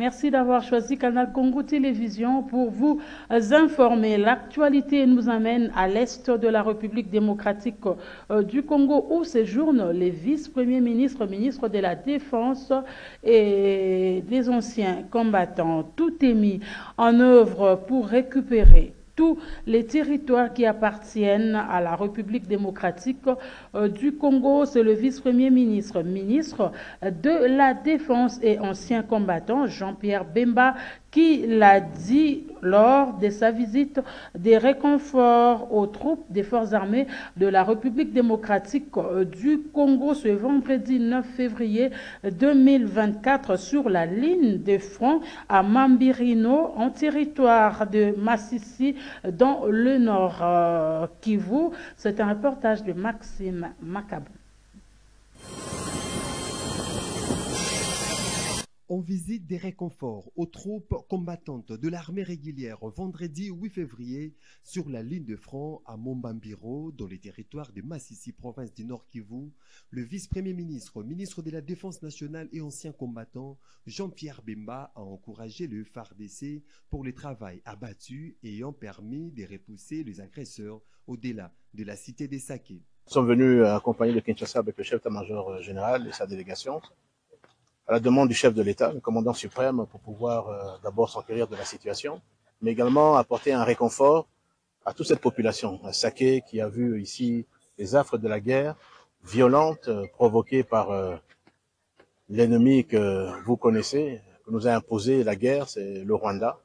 Merci d'avoir choisi Canal Congo Télévision pour vous informer. L'actualité nous amène à l'est de la République démocratique euh, du Congo où séjournent les vice-premiers ministres, ministres de la Défense et des anciens combattants. Tout est mis en œuvre pour récupérer tous les territoires qui appartiennent à la République démocratique euh, du Congo. C'est le vice-premier ministre, ministre de la Défense et ancien combattant Jean-Pierre Bemba qui l'a dit lors de sa visite des réconforts aux troupes des forces armées de la République démocratique euh, du Congo ce vendredi 9 février 2024 sur la ligne de front à Mambirino en territoire de Massissi dans le nord euh, Kivu. C'est un reportage de Maxime Macabou. On visite des réconforts aux troupes combattantes de l'armée régulière vendredi 8 février sur la ligne de front à Mombambiro, dans les territoires de Massissi, province du Nord Kivu. Le vice-premier ministre, ministre de la Défense nationale et ancien combattant, Jean-Pierre Bemba, a encouragé le FARDC pour le travail abattu ayant permis de repousser les agresseurs au-delà de la cité des Saké. Nous sommes venus accompagner de Kinshasa avec le chef d'état-major général et sa délégation à la demande du chef de l'État, le commandant suprême, pour pouvoir euh, d'abord s'enquérir de la situation, mais également apporter un réconfort à toute cette population, à Saké qui a vu ici les affres de la guerre violente euh, provoquée par euh, l'ennemi que vous connaissez, que nous a imposé la guerre, c'est le Rwanda,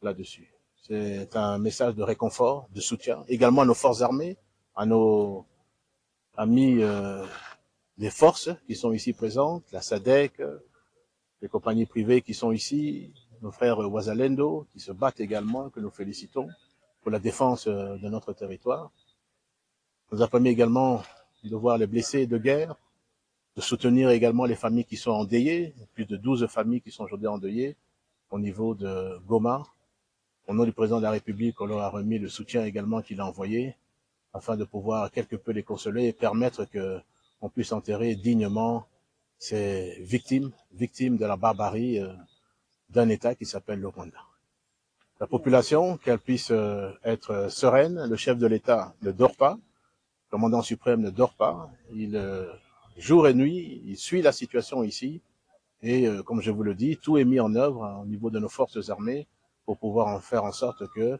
là-dessus. C'est un message de réconfort, de soutien, également à nos forces armées, à nos amis des forces qui sont ici présentes, la SADEC, les compagnies privées qui sont ici, nos frères Wazalendo, qui se battent également, que nous félicitons pour la défense euh, de notre territoire. Nous a permis également de voir les blessés de guerre, de soutenir également les familles qui sont endeuillées, plus de 12 familles qui sont aujourd'hui endeuillées au niveau de Goma. Au nom du président de la République, on leur a remis le soutien également qu'il a envoyé afin de pouvoir quelque peu les consoler et permettre que on puisse enterrer dignement ces victimes, victimes de la barbarie euh, d'un État qui s'appelle le Rwanda. La population, qu'elle puisse euh, être sereine, le chef de l'État ne dort pas, le commandant suprême ne dort pas, il euh, jour et nuit, il suit la situation ici, et comme je vous le dis, tout est mis en œuvre au niveau de nos forces armées pour pouvoir en faire en sorte que,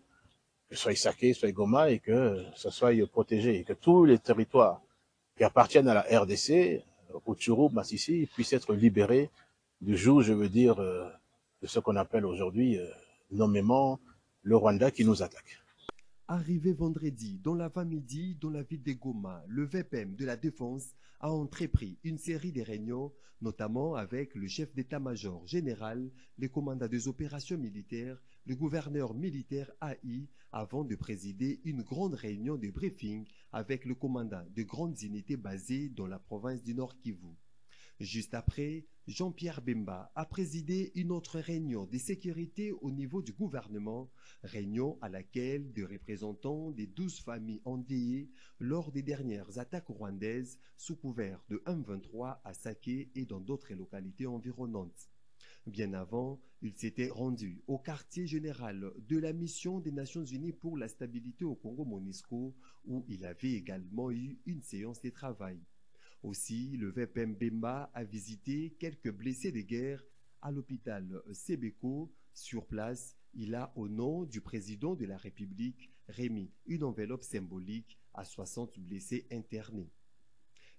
que soit Saké, soit Goma, et que ça soit protégé, et que tous les territoires qui appartiennent à la RDC Rutshuru, Massissi puisse être libéré du jour, je veux dire, euh, de ce qu'on appelle aujourd'hui euh, nommément le Rwanda qui nous attaque. Arrivé vendredi dans l'avant-midi dans la ville de Goma, le VPM de la Défense a entrepris une série de réunions, notamment avec le chef d'état-major général, les commandants des opérations militaires, le gouverneur militaire AI, avant de présider une grande réunion de briefing avec le commandant de grandes unités basées dans la province du Nord Kivu. Juste après, Jean-Pierre Bemba a présidé une autre réunion de sécurité au niveau du gouvernement, réunion à laquelle des représentants des douze familles endeuillées lors des dernières attaques rwandaises sous couvert de M23 à Saké et dans d'autres localités environnantes. Bien avant, il s'était rendu au quartier général de la mission des Nations Unies pour la stabilité au Congo MONUSCO, où il avait également eu une séance de travail. Aussi, le VPM Bemba a visité quelques blessés de guerre à l'hôpital Sebeko. Sur place, il a, au nom du président de la République, remis une enveloppe symbolique à 60 blessés internés.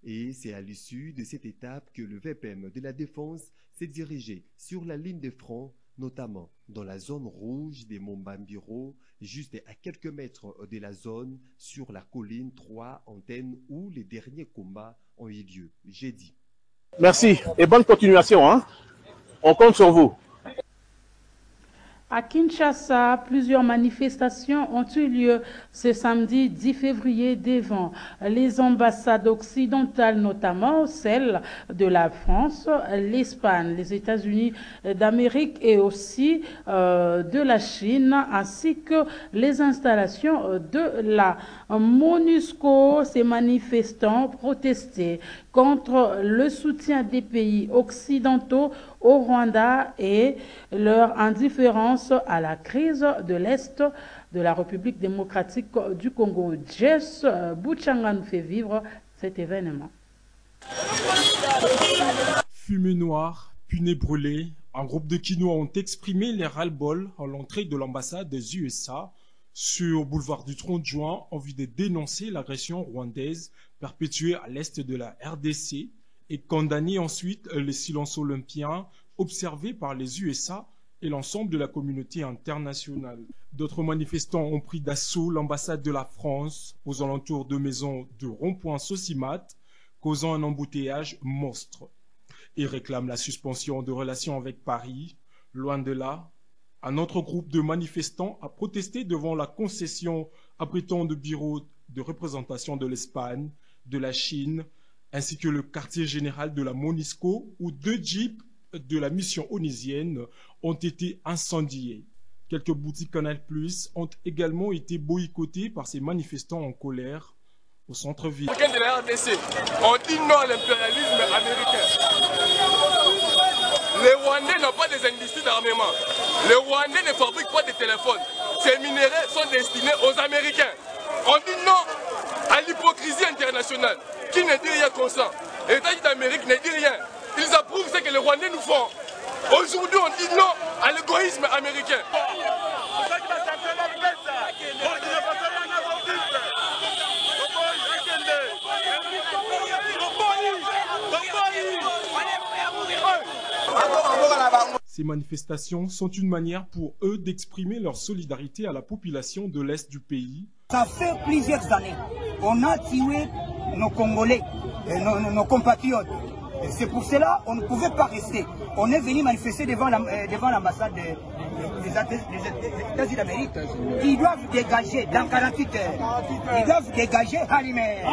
Et c'est à l'issue de cette étape que le VPM de la Défense s'est dirigé sur la ligne de front, notamment dans la zone rouge des Mombambiro, juste à quelques mètres de la zone sur la colline 3 antenne où les derniers combats ont eu lieu jeudi. Merci et bonne continuation. Hein. On compte sur vous. À Kinshasa, plusieurs manifestations ont eu lieu ce samedi 10 février devant les ambassades occidentales, notamment celle de la France, l'Espagne, les États-Unis d'Amérique et aussi euh, de la Chine, ainsi que les installations de la MONUSCO. Ces manifestants protestaient contre le soutien des pays occidentaux au Rwanda et leur indifférence à la crise de l'Est de la République démocratique du Congo. Jess Bouchanga nous fait vivre cet événement. Fumée noire, punée brûlée, un groupe de Kinois ont exprimé les ras-le-bol à l'entrée de l'ambassade des USA sur boulevard du 30 juin en vue de dénoncer l'agression rwandaise perpétuée à l'est de la RDC et condamner ensuite les silences olympiens observés par les USA et l'ensemble de la communauté internationale. D'autres manifestants ont pris d'assaut l'ambassade de la France aux alentours de maisons de rond-point Sosimat, causant un embouteillage monstre. Ils réclament la suspension de relations avec Paris. Loin de là, un autre groupe de manifestants a protesté devant la concession abritant de bureaux de représentation de l'Espagne, de la Chine, ainsi que le quartier général de la Monisco, où deux jeeps de la mission onisienne ont été incendiés. Quelques boutiques Canal Plus ont également été boycottées par ces manifestants en colère au centre-ville. on dit non à l'impérialisme américain. Les Rwandais n'ont pas des industries d'armement. Les Rwandais ne fabriquent pas de téléphones. Ces minéraux sont destinés aux Américains. On dit non à l'hypocrisie internationale. Qui ne dit rien comme ça? L'État d'Amérique ne dit rien. Ils approuvent ce que les Rwandais nous font. Aujourd'hui, on dit non à l'égoïsme américain. Ces manifestations sont une manière pour eux d'exprimer leur solidarité à la population de l'Est du pays. Ça fait plusieurs années. On a tué nos Congolais, nos, nos compatriotes. C'est pour cela qu'on ne pouvait pas rester. On est venu manifester devant l'ambassade la, des, des États-Unis d'Amérique. Ils doivent dégager dans 48 heures. Ils doivent dégager Halimé.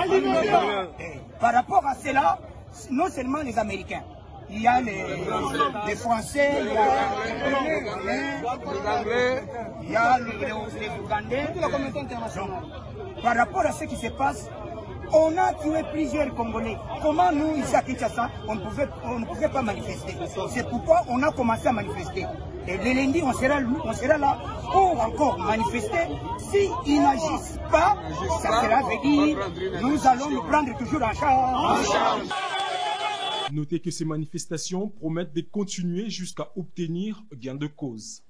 Par rapport à cela, non seulement les Américains, il y a les, les Français, il y a les il y a les, Ougandais, la communauté internationale. Par rapport à ce qui se passe, on a tué plusieurs Congolais. Comment nous, ici à Kinshasa, on ne pouvait, on ne pouvait pas manifester? C'est pourquoi on a commencé à manifester. Et le lundi, on sera, on là pour encore manifester. S'ils n'agissent pas, ça sera veut dire nous allons nous prendre toujours en charge. Notez que ces manifestations promettent de continuer jusqu'à obtenir gain de cause.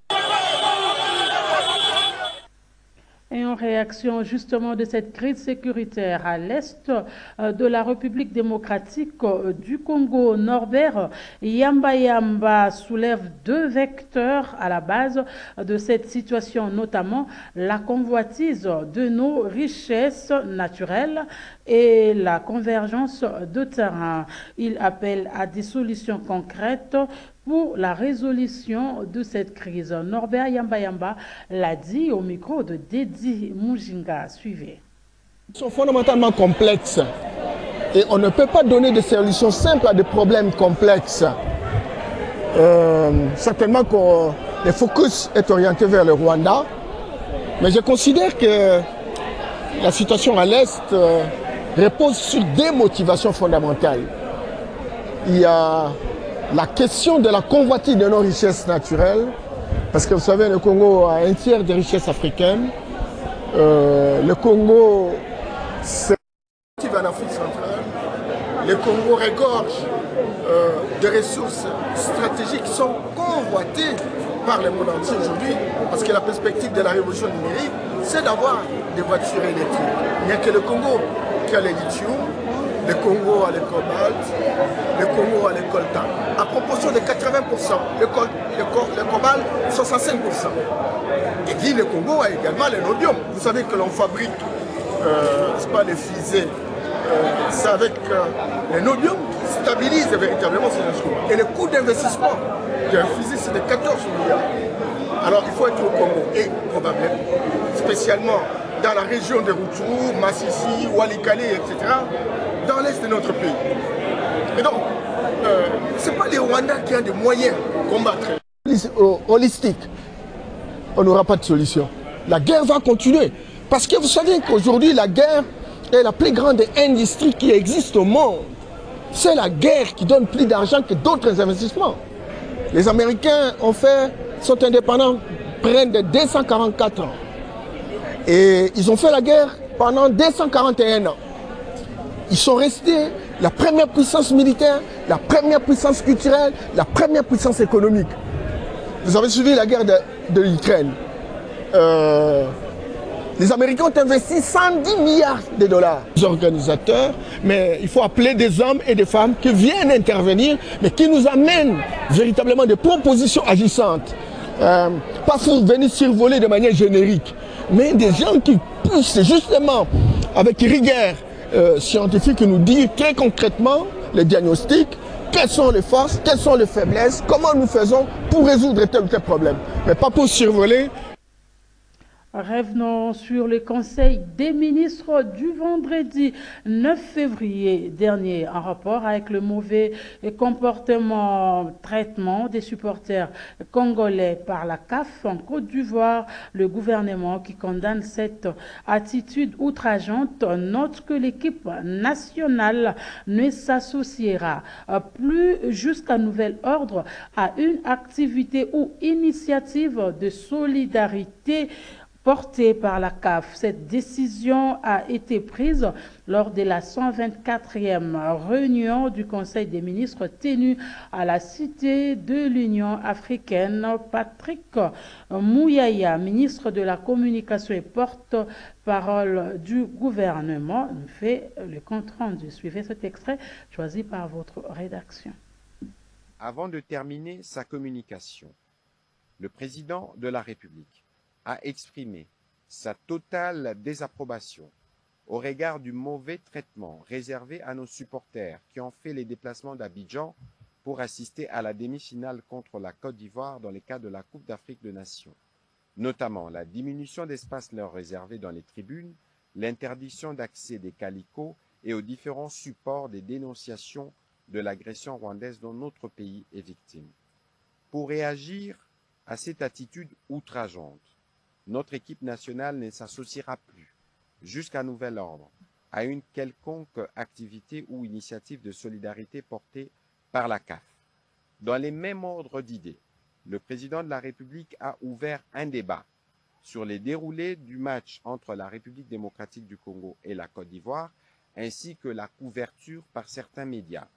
Et en réaction justement de cette crise sécuritaire à l'est de la République démocratique du Congo, Norbert Yamba Yamba soulève deux vecteurs à la base de cette situation, notamment la convoitise de nos richesses naturelles et la convergence de terrain. Il appelle à des solutions concrètes pour la résolution de cette crise. Norbert Yamba Yamba l'a dit au micro de Dedi Mujinga. Suivez. Ils sont fondamentalement complexes et on ne peut pas donner des solutions simples à des problèmes complexes. Euh, certainement que le focus est orienté vers le Rwanda, mais je considère que la situation à l'Est euh, repose sur des motivations fondamentales. Il y a la question de la convoitise de nos richesses naturelles, parce que vous savez, le Congo a un tiers des richesses africaines. Euh, le Congo, c'est en Afrique centrale. Le Congo regorge euh, de ressources stratégiques qui sont convoitées par le monde entier aujourd'hui, parce que la perspective de la révolution numérique, c'est d'avoir des voitures électriques. Il n'y a que le Congo qui a les lithium, le Congo a le cobalt, le Congo a le coltan. À proportion de 80%, le, le, cobalt, 65%. Et dit le Congo a également le rhodium. Vous savez que l'on fabrique, euh, c'est pas les fusées, euh, c'est avec euh, le qui stabilise véritablement ces instruments. Et le coût d'investissement d'un fusil, c'est de 14 milliards. Alors il faut être au Congo et probablement, spécialement dans la région de Rutshuru, Massissi, Walikale, etc., dans l'est de notre pays. Et donc, euh, ce n'est pas les Rwandais qui ont des moyens de combattre. Holistique, on n'aura pas de solution. La guerre va continuer. Parce que vous savez qu'aujourd'hui, la guerre est la plus grande industrie qui existe au monde. C'est la guerre qui donne plus d'argent que d'autres investissements. Les Américains ont fait, sont indépendants près de 244 ans. Et ils ont fait la guerre pendant 241 ans. Ils sont restés la première puissance militaire, la première puissance culturelle, la première puissance économique. Vous avez suivi la guerre de, l'Ukraine. Euh, les Américains ont investi 110 milliards de dollars. Les organisateurs, mais il faut appeler des hommes et des femmes qui viennent intervenir, mais qui nous amènent véritablement des propositions agissantes. Euh, pas pour venir survoler de manière générique, mais des gens qui puissent justement, avec rigueur euh, scientifique, nous dire très concrètement les diagnostics, quelles sont les forces, quelles sont les faiblesses, comment nous faisons pour résoudre tel ou tel problème. Mais pas pour survoler Revenons sur le Conseil des ministres du vendredi 9 février dernier en rapport avec le mauvais comportement, traitement des supporters congolais par la CAF en Côte d'Ivoire. Le gouvernement qui condamne cette attitude outrageante note que l'équipe nationale ne s'associera plus jusqu'à nouvel ordre à une activité ou initiative de solidarité portée par la CAF. Cette décision a été prise lors de la 124e réunion du Conseil des ministres tenue à la Cité de l'Union africaine. Patrick Mouyaya, ministre de la Communication et porte-parole du gouvernement, nous fait le compte rendu. Suivez cet extrait choisi par votre rédaction. Avant de terminer sa communication, le président de la République a exprimé sa totale désapprobation au regard du mauvais traitement réservé à nos supporters qui ont fait les déplacements d'Abidjan pour assister à la demi-finale contre la Côte d'Ivoire dans le cadre de la Coupe d'Afrique de Nations, notamment la diminution d'espace leur réservé dans les tribunes, l'interdiction d'accès des calicots et aux différents supports des dénonciations de l'agression rwandaise dont notre pays est victime. Pour réagir à cette attitude outrageante, notre équipe nationale ne s'associera plus, jusqu'à nouvel ordre, à une quelconque activité ou initiative de solidarité portée par la CAF. Dans les mêmes ordres d'idées, le président de la République a ouvert un débat sur les déroulés du match entre la République démocratique du Congo et la Côte d'Ivoire, ainsi que la couverture par certains médias.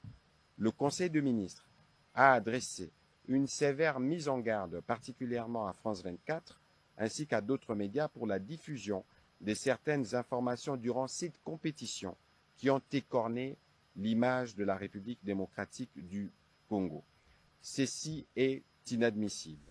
Le Conseil de ministres a adressé une sévère mise en garde, particulièrement à France 24, ainsi qu'à d'autres médias pour la diffusion de certaines informations durant cette compétition qui ont écorné l'image de la République démocratique du Congo. Ceci est inadmissible.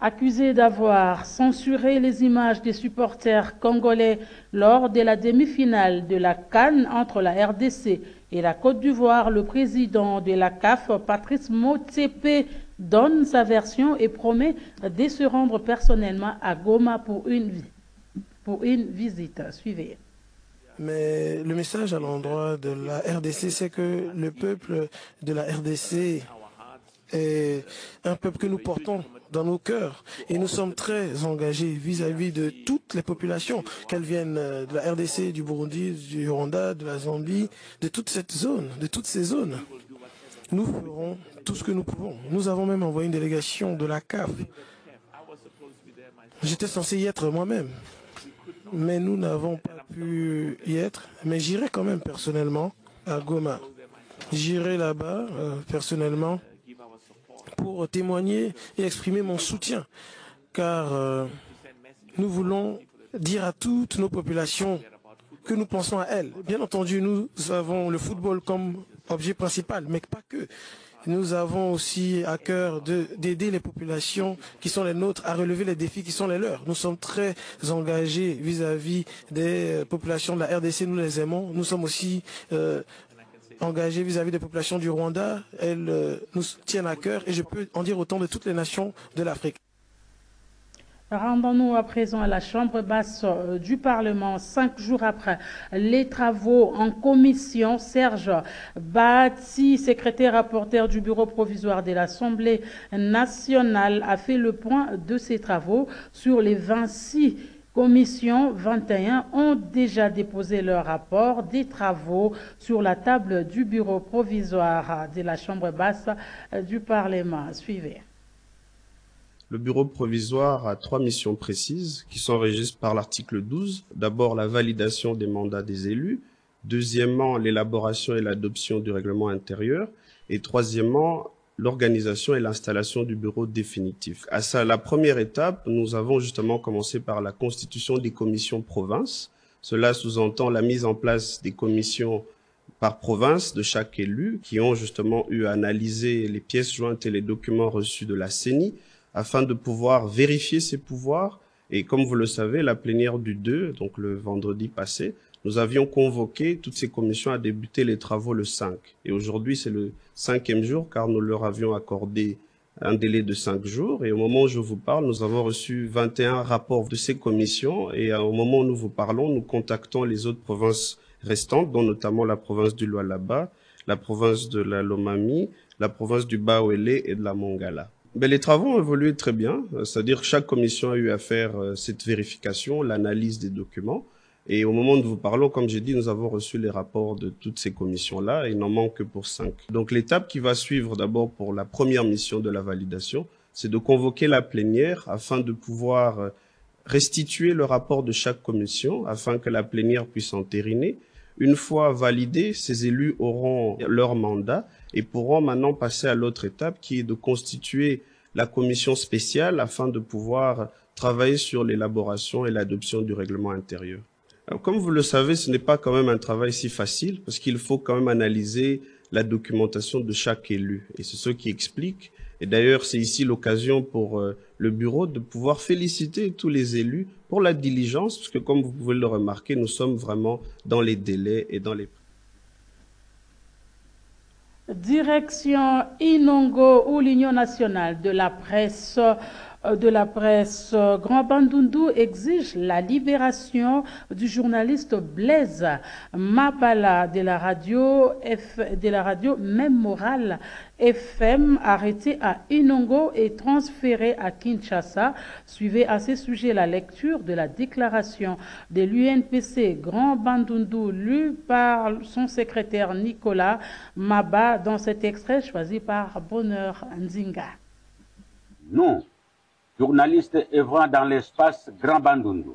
Accusé d'avoir censuré les images des supporters congolais lors de la demi-finale de la Cannes entre la RDC et la Côte d'Ivoire, le président de la CAF, Patrice Motsepe, donne sa version et promet de se rendre personnellement à Goma pour une, visite. Suivez. Mais le message à l'endroit de la RDC, c'est que le peuple de la RDC est un peuple que nous portons dans nos cœurs et nous sommes très engagés vis-à-vis de toutes les populations, qu'elles viennent de la RDC, du Burundi, du Rwanda, de la Zambie, de toute cette zone, de toutes ces zones. Nous ferons tout ce que nous pouvons. Nous avons même envoyé une délégation de la CAF. J'étais censé y être moi-même, mais nous n'avons pas pu y être. Mais j'irai quand même personnellement à Goma. J'irai là-bas euh, personnellement pour témoigner et exprimer mon soutien, car euh, nous voulons dire à toutes nos populations que nous pensons à elles. Bien entendu, nous avons le football comme objet principal, mais pas que. Nous avons aussi à cœur d'aider les populations qui sont les nôtres à relever les défis qui sont les leurs. Nous sommes très engagés vis-à-vis des populations de la RDC, nous les aimons. Nous sommes aussi euh, engagés vis-à-vis des populations du Rwanda. Elles euh, nous tiennent à cœur et je peux en dire autant de toutes les nations de l'Afrique. Rendons-nous à présent à la Chambre basse du Parlement. Cinq jours après les travaux en commission, Serge Bati, secrétaire rapporteur du bureau provisoire de l'Assemblée nationale, a fait le point de ses travaux sur les 26 commission 21 ont déjà déposé leur rapport des travaux sur la table du bureau provisoire de la Chambre basse du Parlement. Suivez. Le bureau provisoire a trois missions précises qui sont régies par l'article 12. D'abord, la validation des mandats des élus. Deuxièmement, l'élaboration et l'adoption du règlement intérieur. Et troisièmement, l'organisation et l'installation du bureau définitif. À ça, la première étape, nous avons justement commencé par la constitution des commissions provinces. Cela sous-entend la mise en place des commissions par province de chaque élu qui ont justement eu à analyser les pièces jointes et les documents reçus de la CENI afin de pouvoir vérifier ses pouvoirs. Et comme vous le savez, la plénière du 2, donc le vendredi passé, nous avions convoqué toutes ces commissions à débuter les travaux le 5. Et aujourd'hui, c'est le cinquième jour car nous leur avions accordé un délai de cinq jours. Et au moment où je vous parle, nous avons reçu 21 rapports de ces commissions. Et au moment où nous vous parlons, nous contactons les autres provinces restantes, dont notamment la province du Lualaba, la province de la Lomami, la province du Bawele et de la Mongala. Ben, les travaux ont évolué très bien, c'est-à-dire chaque commission a eu à faire euh, cette vérification, l'analyse des documents. Et au moment où nous vous parlons, comme j'ai dit, nous avons reçu les rapports de toutes ces commissions-là. Il n'en manque que pour cinq. Donc l'étape qui va suivre d'abord pour la première mission de la validation, c'est de convoquer la plénière afin de pouvoir euh, restituer le rapport de chaque commission afin que la plénière puisse entériner. Une fois validé, ces élus auront leur mandat et pourront maintenant passer à l'autre étape qui est de constituer la commission spéciale afin de pouvoir travailler sur l'élaboration et l'adoption du règlement intérieur. Comme vous le savez, ce n'est pas quand même un travail si facile parce qu'il faut quand même analyser la documentation de chaque élu. Et c'est ce qui explique et d'ailleurs, c'est ici l'occasion pour euh, le bureau de pouvoir féliciter tous les élus pour la diligence, parce que comme vous pouvez le remarquer, nous sommes vraiment dans les délais et dans les Direction Inongo ou l'Union nationale de la presse de la presse Grand Bandundu exige la libération du journaliste Blaise Mapala de la radio F, FM arrêté à Inongo et transféré à Kinshasa. Suivez à ce sujet la lecture de la déclaration de l'UNPC Grand Bandundu lue par son secrétaire Nicolas Maba dans cet extrait choisi par Bonheur Nzinga. Non, journalistes œuvrant dans l'espace Grand Bandundu,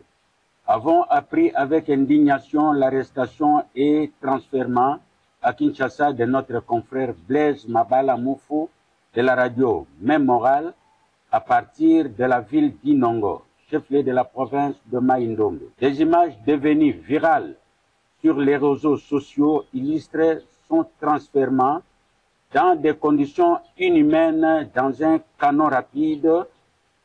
avons appris avec indignation l'arrestation et transfèrement à Kinshasa de notre confrère Blaise Mabala Moufou de la radio Même Morale à partir de la ville d'Inongo, chef-lieu de la province de Maïndombe. Des images devenues virales sur les réseaux sociaux illustraient son transfèrement dans des conditions inhumaines dans un canon rapide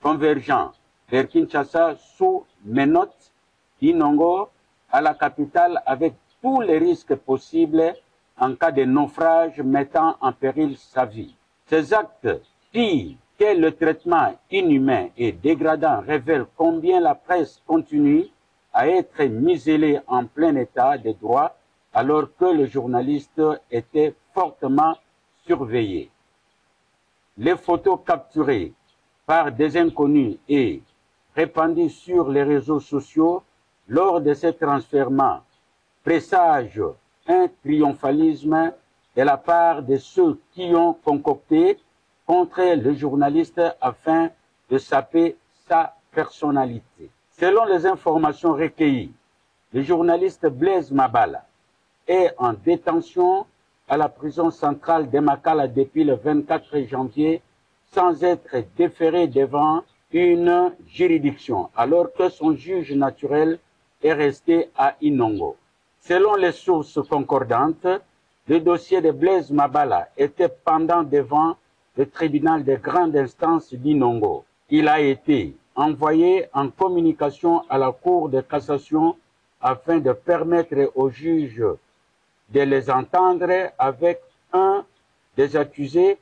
convergent vers Kinshasa sous menottes d'Inongo à la capitale avec tous les risques possibles en cas de naufrage mettant en péril sa vie. Ces actes, pires que le traitement inhumain et dégradant révèlent combien la presse continue à être muselée en plein état de droit alors que le journaliste était fortement surveillé. Les photos capturées par des inconnus et répandues sur les réseaux sociaux lors de ces transferts présagent un triomphalisme de la part de ceux qui ont concocté contre le journaliste afin de saper sa personnalité. Selon les informations recueillies, le journaliste Blaise Mabala est en détention à la prison centrale de Makala depuis le 24 janvier sans être déféré devant une juridiction, alors que son juge naturel est resté à Inongo. Selon les sources concordantes, le dossier de Blaise Mabala était pendant devant le tribunal de grande instance d'Inongo. Il a été envoyé en communication à la Cour de cassation afin de permettre aux juges de les entendre avec un des accusés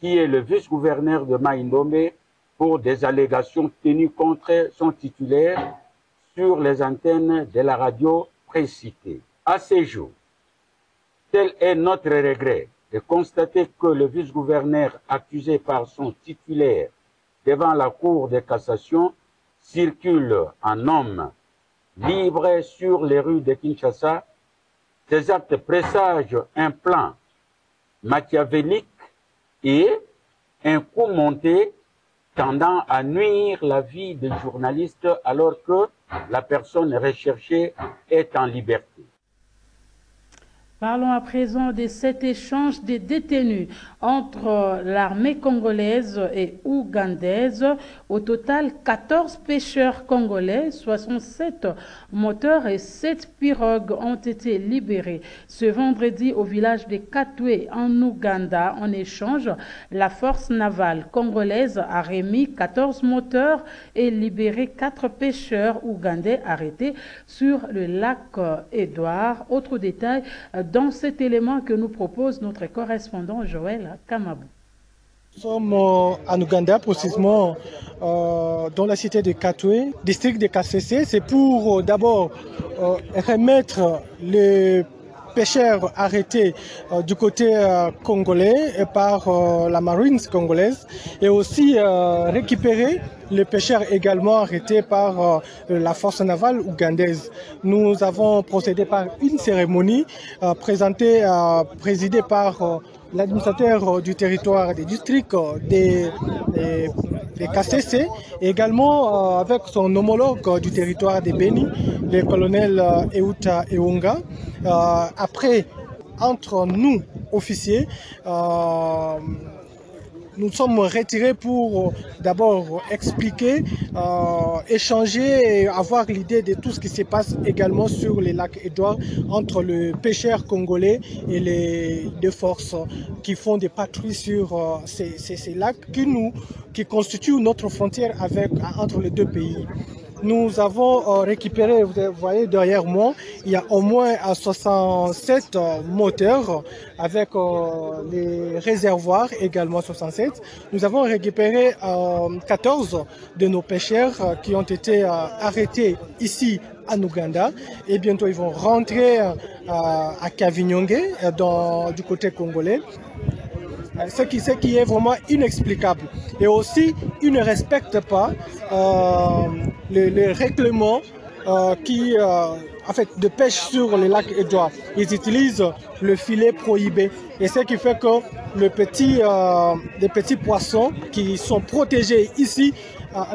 qui est le vice-gouverneur de Maïndomé pour des allégations tenues contre son titulaire sur les antennes de la radio précitée. À ces jours, tel est notre regret de constater que le vice-gouverneur accusé par son titulaire devant la Cour de cassation circule en homme livrés sur les rues de Kinshasa, ces actes présagent un plan machiavélique et un coup monté tendant à nuire la vie des journalistes alors que la personne recherchée est en liberté. Parlons à présent de cet échange des détenus entre l'armée congolaise et ougandaise. Au total, 14 pêcheurs congolais, 67 moteurs et 7 pirogues ont été libérés ce vendredi au village de Katwe en Ouganda. En échange, la force navale congolaise a remis 14 moteurs et libéré 4 pêcheurs ougandais arrêtés sur le lac Édouard. Autre détail, dans cet élément que nous propose notre correspondant Joël Kamabou. Nous sommes en Ouganda, précisément euh, dans la cité de Katwe, district de KCC. C'est pour euh, d'abord euh, remettre les pêcheurs arrêtés euh, du côté euh, congolais et par euh, la Marines congolaise et aussi récupérer les pêcheurs également arrêtés par la force navale ougandaise. Nous avons procédé par une cérémonie présentée, présidée par l'administrateur du territoire des districts des, des, KCC, également avec son homologue du territoire des Béni, le colonel Euta Eunga. après, entre nous, officiers, nous sommes retirés pour d'abord expliquer, euh, échanger et avoir l'idée de tout ce qui se passe également sur les lacs Édouard entre le pêcheur congolais et les deux forces qui font des patrouilles sur euh, ces, ces, ces, lacs qui, nous, qui constituent notre frontière avec, entre les deux pays. Nous avons euh, récupéré, vous voyez derrière moi, il y a au moins 67 euh, moteurs avec euh, les réservoirs également 67. Nous avons récupéré 14 de nos pêcheurs qui ont été arrêtés ici en Ouganda et bientôt ils vont rentrer à Kavinyonge du côté congolais ce qui, ce qui est vraiment inexplicable. Et aussi, ils ne respectent pas euh, les, règlements euh, qui, euh, en fait, de pêche sur les lacs Édouard. Ils utilisent le filet prohibé. Et ce qui fait que les petits poissons qui sont protégés ici,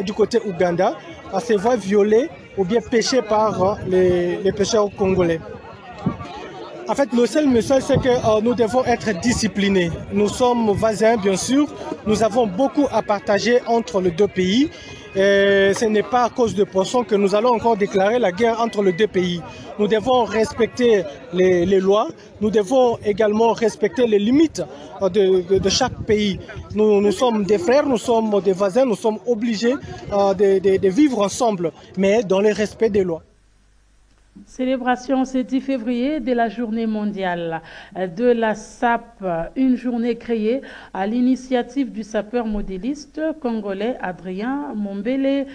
du côté Ouganda, se voient violés ou bien pêchés par les pêcheurs congolais. En fait, le seul message, c'est que euh, nous devons être disciplinés. Nous sommes voisins, bien sûr. Nous avons beaucoup à partager entre les deux pays. Ce n'est pas à cause de poissons que nous allons encore déclarer la guerre entre les deux pays. Nous devons respecter les, lois. Nous devons également respecter les limites de, de, chaque pays. Nous, sommes des frères, nous sommes des voisins, nous sommes obligés euh, de vivre ensemble, mais dans le respect des lois. Célébration ce 10 février de la journée mondiale de la SAP, une journée créée à l'initiative du sapeur modéliste congolais Adrien Mombele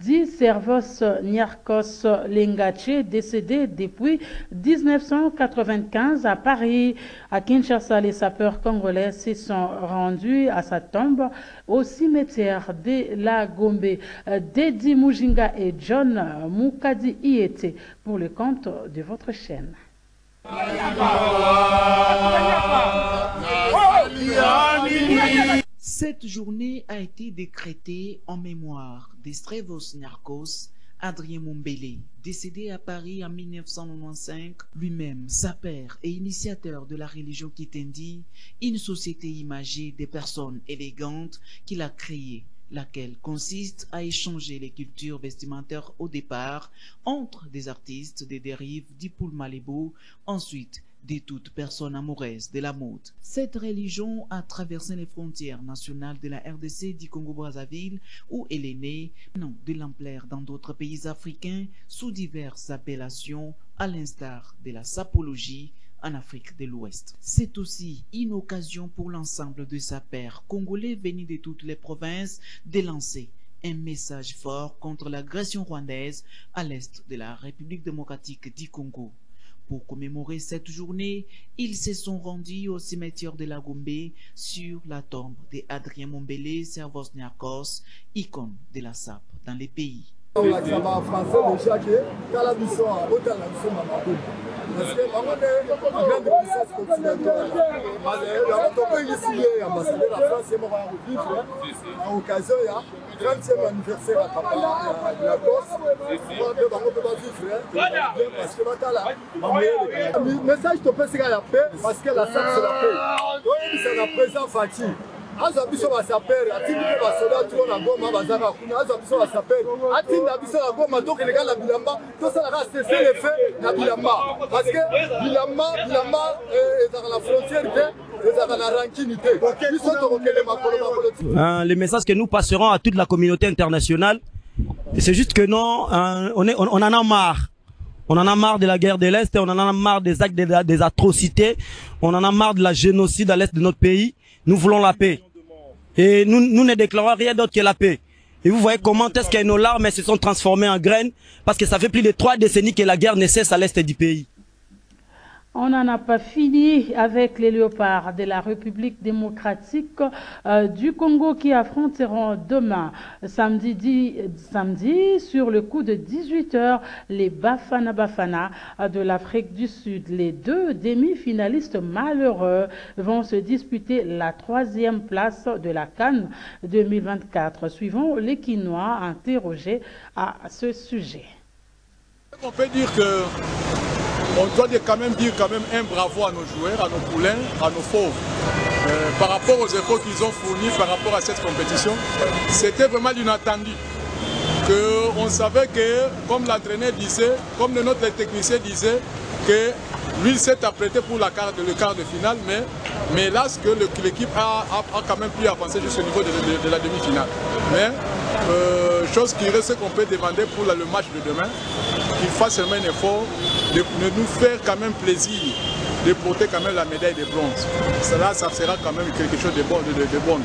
dit Servos Niarkos Lengache, décédé depuis 1995 à Paris. À Kinshasa, les sapeurs congolais se sont rendus à sa tombe au cimetière de la Gombe. Dedi Mujinga et John Mukadi y étaient pour le compte de votre chaîne. Cette journée a été décrétée en mémoire d'Estrevos Niarkos, Adrien Mombele, décédé à Paris en 1995, lui-même sapeur et initiateur de la religion Kitendi, une société imagée des personnes élégantes qu'il a créée, laquelle consiste à échanger les cultures vestimentaires au départ entre des artistes des dérives d'Ipoul Malibu, ensuite de toute personne amoureuse de la mode. Cette religion a traversé les frontières nationales de la RDC du Congo-Brazzaville où elle est née, non de l'ampleur dans d'autres pays africains sous diverses appellations à l'instar de la sapologie en Afrique de l'Ouest. C'est aussi une occasion pour l'ensemble de sa père congolais venus de toutes les provinces de lancer un message fort contre l'agression rwandaise à l'est de la République démocratique du Congo. Pour commémorer cette journée, ils se sont rendus au cimetière de la Gombe sur la tombe d'Adrien Mombele Servos Niakos, icône de la SAP dans les pays. Olakisa bafrançais déjà ke tala biso botala biso mamabe parce que bango nde grande puissance continentale yango tobengisi ye ambassadeur ya france ye moko ya kovivre na occasion ya 30e anniversaire ya papa ya corse bango mpe bavivre bien parce que batala message topesika ya paix. Parce que la saxe la paix toyebisa na président fati le makolo le message que nous passerons à toute la communauté internationale c'est juste que non on, est, on, en a marre. On en a marre de la guerre de l'Est, on en a marre des actes, des atrocités, on en a marre de la génocide à l'Est de notre pays. Nous voulons la paix. Et nous, ne déclarons rien d'autre que la paix. Et vous voyez comment est-ce que nos larmes se sont transformées en graines, parce que ça fait plus de trois décennies que la guerre ne cesse à l'Est du pays. On n'en a pas fini avec les léopards de la République démocratique euh, du Congo qui affronteront demain, samedi, di, samedi, sur le coup de 18h, les Bafana Bafana de l'Afrique du Sud. Les deux demi-finalistes malheureux vont se disputer la troisième place de la Cannes 2024. Suivons les Quinois interrogés à ce sujet. On peut dire que on doit quand même dire quand même un bravo à nos joueurs, à nos poulains, à nos fauves. Euh, par rapport aux efforts qu'ils ont fournis par rapport à cette compétition, c'était vraiment l'inattendu. Que on savait que, comme l'entraîneur disait, comme notre technicien disait, que lui s'est apprêté pour le quart de finale, mais, mais là, que l'équipe a, a, quand même pu avancer jusqu'au niveau de, la demi-finale. Mais, euh, chose qui reste qu'on peut demander pour le match de demain, qu'il fasse un effort de, nous faire quand même plaisir, de porter quand même la médaille de bronze. Cela, ça sera quand même quelque chose de bon. De, bon.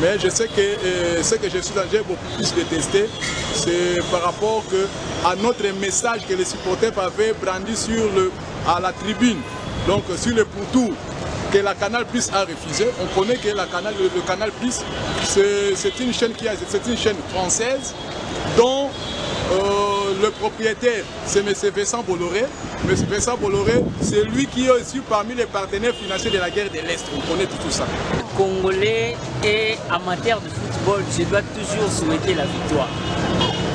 Mais je sais que euh, ce que je suis j'ai beaucoup plus détesté, c'est par rapport que, à notre message que les supporters avaient brandi sur le, à la tribune, donc sur le pourtour, que la Canal Plus a refusé. On connaît que la Canal, le, Canal Plus, c'est une chaîne qui une chaîne française dont euh, le propriétaire, c'est M. Vincent Bolloré. M. Vincent Bolloré, c'est lui qui est aussi parmi les partenaires financiers de la guerre de l'Est. On connaît tout, ça. Congolais et amateur de football, je dois toujours souhaiter la victoire.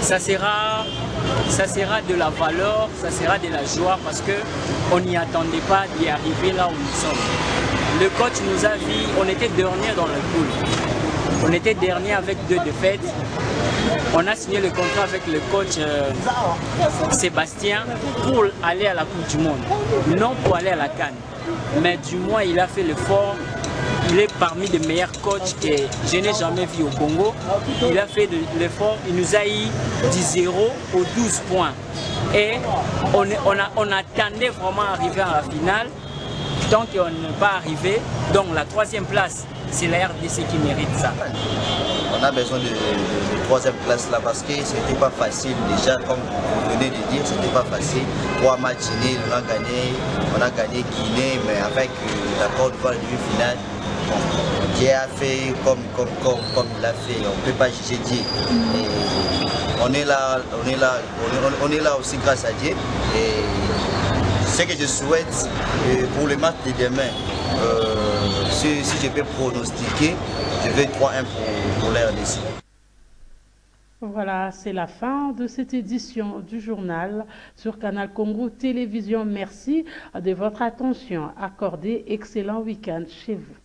Ça sera, ça sera de la valeur, ça sera de la joie parce qu'on n'y attendait pas d'y arriver là où nous sommes. Le coach nous a dit, on était dernier dans le pool. On était dernier avec deux défaites. On a signé le contrat avec le coach euh, Sébastien pour aller à la Coupe du Monde, non pour aller à la Cannes. Mais du moins, il a fait l'effort. Il est parmi les meilleurs coachs que je n'ai jamais vu au Congo. Il a fait l'effort. Il nous a eu 10-0 aux 12 points. Et on, on attendait vraiment arriver à la finale. Tant qu'on n'est pas arrivé, donc la troisième place, c'est la RDC qui mérite ça. On a besoin de, troisième place là parce que c'était pas facile déjà, comme vous venez de dire, c'était pas facile. Trois matchs nuls, on a gagné, on a gagné Guinée, mais avec euh, la Côte d'Ivoire demi-finale, Dieu a fait comme, comme, comme, comme il a fait, on ne peut pas juger Dieu. On est là, on est là, on est là aussi grâce à Dieu. Et ce que je souhaite euh, pour le match de demain, euh, si, je peux pronostiquer, je vais 3-1 pour, pour l'RDC. Voilà, c'est la fin de cette édition du journal sur Canal Congo Télévision. Merci de votre attention accordée. Excellent week-end chez vous.